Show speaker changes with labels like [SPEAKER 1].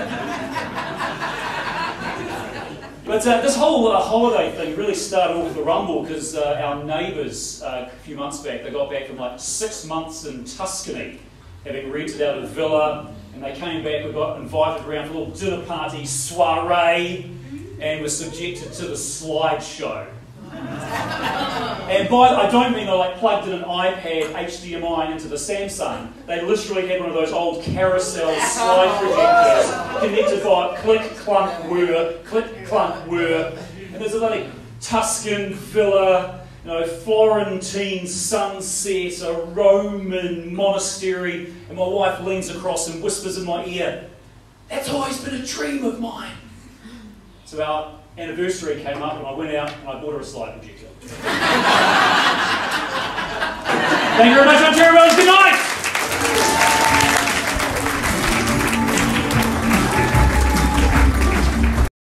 [SPEAKER 1] But uh, this whole uh, holiday thing really started off with the rumble because uh, our neighbours uh, a few months back, they got back from like six months in Tuscany, having rented out a villa, and they came back, we got invited around for a little dinner party, soiree, and were subjected to the slideshow. And by I don't mean they like plugged in an iPad HDMI into the Samsung. They literally had one of those old carousel slide projectors connected by click clunk whir, click clunk whir. And there's a like Tuscan villa, you know, Florentine sunset, a Roman monastery, and my wife leans across and whispers in my ear, That's always been a dream of mine. So our anniversary came up and I went out and I bought her a slide projector. Thank you very much, Ontario.